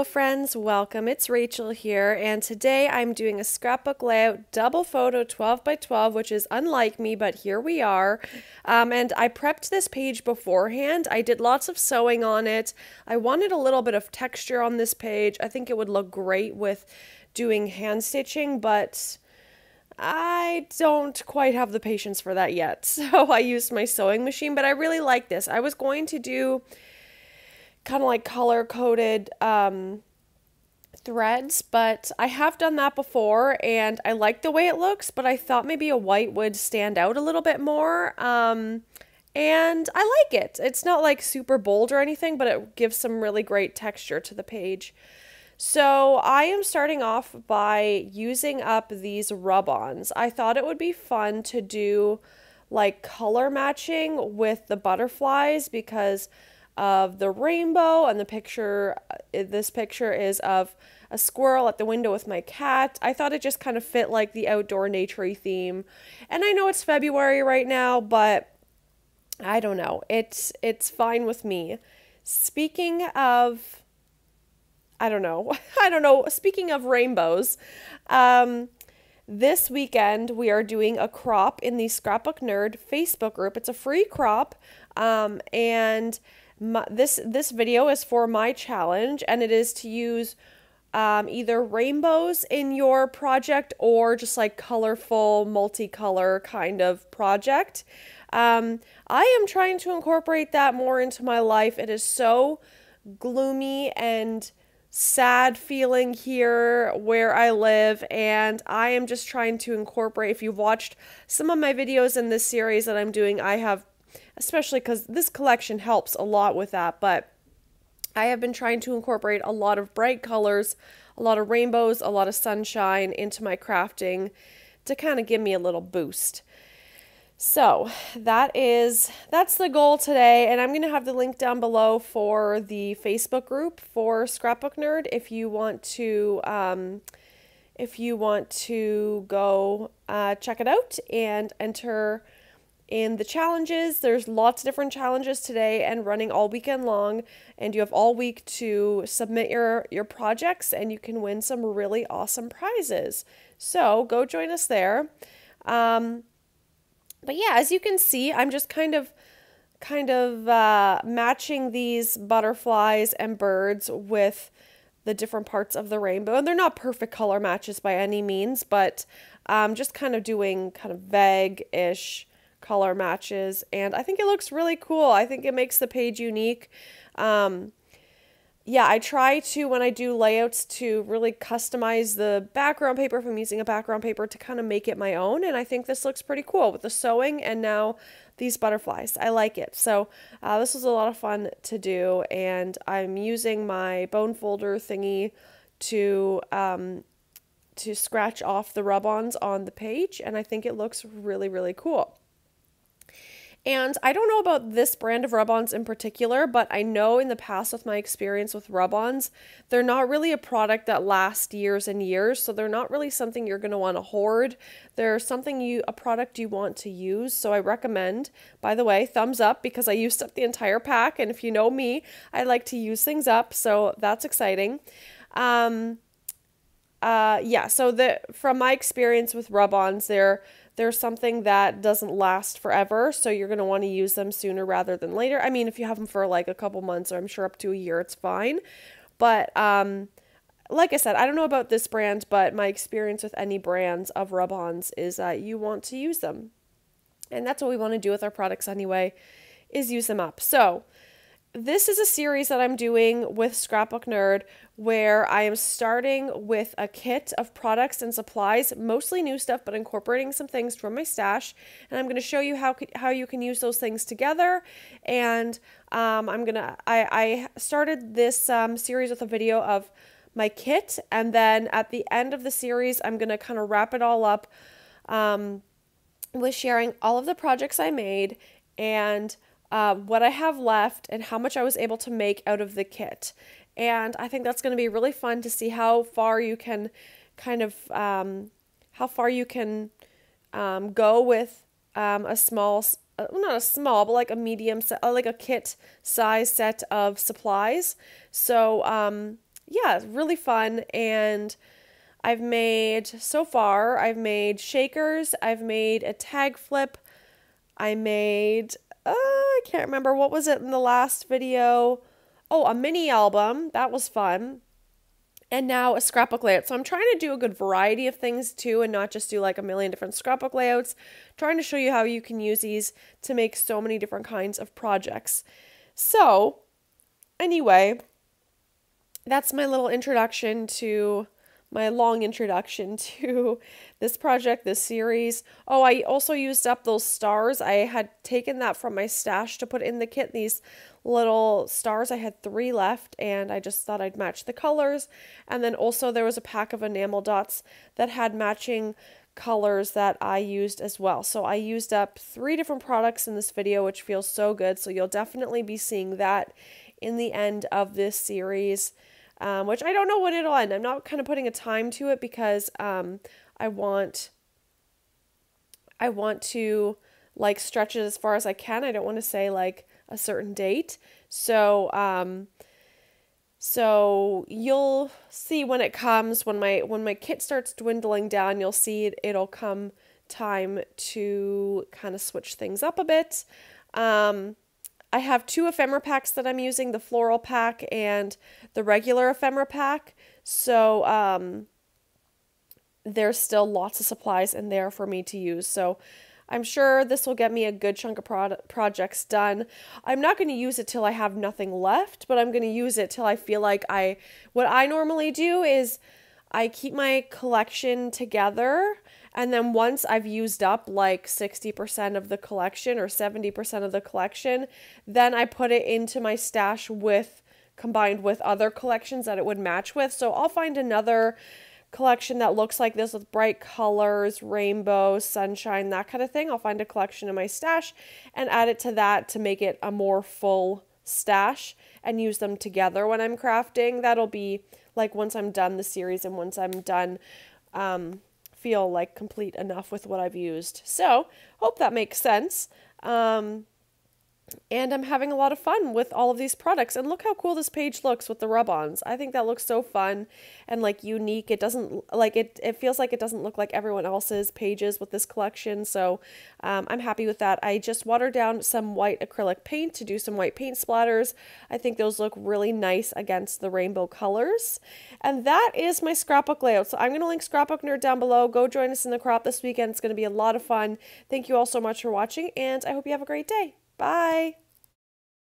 Hello friends, welcome. It's Rachel here and today I'm doing a scrapbook layout double photo 12 by 12 which is unlike me but here we are. Um, and I prepped this page beforehand. I did lots of sewing on it. I wanted a little bit of texture on this page. I think it would look great with doing hand stitching but I don't quite have the patience for that yet. So I used my sewing machine but I really like this. I was going to do kind of like color coded um, threads, but I have done that before and I like the way it looks, but I thought maybe a white would stand out a little bit more. Um, and I like it. It's not like super bold or anything, but it gives some really great texture to the page. So I am starting off by using up these rub-ons. I thought it would be fun to do like color matching with the butterflies because of the rainbow and the picture uh, this picture is of a squirrel at the window with my cat. I thought it just kind of fit like the outdoor naturey theme. And I know it's February right now, but I don't know. It's it's fine with me. Speaking of I don't know. I don't know. Speaking of rainbows, um this weekend we are doing a crop in the Scrapbook Nerd Facebook group. It's a free crop um and my, this this video is for my challenge and it is to use um, either rainbows in your project or just like colorful multicolor kind of project um, i am trying to incorporate that more into my life it is so gloomy and sad feeling here where I live, and I am just trying to incorporate. If you've watched some of my videos in this series that I'm doing, I have especially because this collection helps a lot with that. But I have been trying to incorporate a lot of bright colors, a lot of rainbows, a lot of sunshine into my crafting to kind of give me a little boost. So that is that's the goal today, and I'm gonna have the link down below for the Facebook group for Scrapbook Nerd if you want to um, if you want to go uh, check it out and enter in the challenges. There's lots of different challenges today and running all weekend long and you have all week to submit your your projects and you can win some really awesome prizes. So, go join us there. Um, but yeah, as you can see, I'm just kind of kind of uh, matching these butterflies and birds with the different parts of the rainbow. And they're not perfect color matches by any means, but um, just kind of doing kind of vague-ish color matches and I think it looks really cool. I think it makes the page unique. Um, yeah, I try to, when I do layouts, to really customize the background paper if I'm using a background paper to kind of make it my own. And I think this looks pretty cool with the sewing and now these butterflies. I like it. So uh, this was a lot of fun to do. And I'm using my bone folder thingy to um, to scratch off the rub-ons on the page. And I think it looks really, really cool. And I don't know about this brand of rub ons in particular, but I know in the past with my experience with rub ons, they're not really a product that lasts years and years. So they're not really something you're going to want to hoard. They're something you, a product you want to use. So I recommend, by the way, thumbs up because I used up the entire pack. And if you know me, I like to use things up. So that's exciting. Um, uh, yeah, so the from my experience with rub-ons, they're they're something that doesn't last forever, so you're going to want to use them sooner rather than later. I mean, if you have them for like a couple months or I'm sure up to a year, it's fine. But um, like I said, I don't know about this brand, but my experience with any brands of rub ons is that you want to use them. And that's what we want to do with our products anyway, is use them up. So, this is a series that I'm doing with Scrapbook Nerd where I am starting with a kit of products and supplies, mostly new stuff, but incorporating some things from my stash. And I'm going to show you how how you can use those things together. And um, I'm gonna I I started this um, series with a video of my kit, and then at the end of the series, I'm gonna kind of wrap it all up um, with sharing all of the projects I made and uh, what I have left, and how much I was able to make out of the kit. And I think that's going to be really fun to see how far you can kind of, um, how far you can um, go with um, a small, uh, not a small, but like a medium uh, like a kit size set of supplies. So, um, yeah, really fun. And I've made, so far, I've made shakers, I've made a tag flip, I made, uh, I can't remember, what was it in the last video? Oh, a mini album, that was fun. And now a scrapbook layout. So I'm trying to do a good variety of things too and not just do like a million different scrapbook layouts. Trying to show you how you can use these to make so many different kinds of projects. So, anyway, that's my little introduction to my long introduction to this project, this series. Oh, I also used up those stars. I had taken that from my stash to put in the kit. These little stars, I had three left, and I just thought I'd match the colors. And then also there was a pack of enamel dots that had matching colors that I used as well. So I used up three different products in this video, which feels so good. So you'll definitely be seeing that in the end of this series um, which I don't know when it'll end. I'm not kind of putting a time to it because um, I want I want to like stretch it as far as I can. I don't want to say like a certain date. So um, so you'll see when it comes when my when my kit starts dwindling down, you'll see it, it'll come time to kind of switch things up a bit. Um, I have two ephemera packs that I'm using, the floral pack and the regular ephemera pack. So um, there's still lots of supplies in there for me to use. So I'm sure this will get me a good chunk of pro- projects done. I'm not going to use it till I have nothing left, but I'm going to use it till I feel like I. What I normally do is I keep my collection together and then once I've used up like 60% of the collection or 70% of the collection, then I put it into my stash with combined with other collections that it would match with. So I'll find another collection that looks like this with bright colors, rainbow, sunshine, that kind of thing. I'll find a collection in my stash and add it to that to make it a more full stash and use them together when I'm crafting. That'll be like once I'm done the series and once I'm done um, feel like complete enough with what I've used. So, hope that makes sense. Um, and I'm having a lot of fun with all of these products. And look how cool this page looks with the rub-ons. I think that looks so fun and like unique. It doesn't like it. It feels like it doesn't look like everyone else's pages with this collection. So um, I'm happy with that. I just watered down some white acrylic paint to do some white paint splatters. I think those look really nice against the rainbow colors. And that is my scrapbook layout. So I'm going to link Scrapbook Nerd down below. Go join us in the crop this weekend. It's going to be a lot of fun. Thank you all so much for watching, and I hope you have a great day. Bye.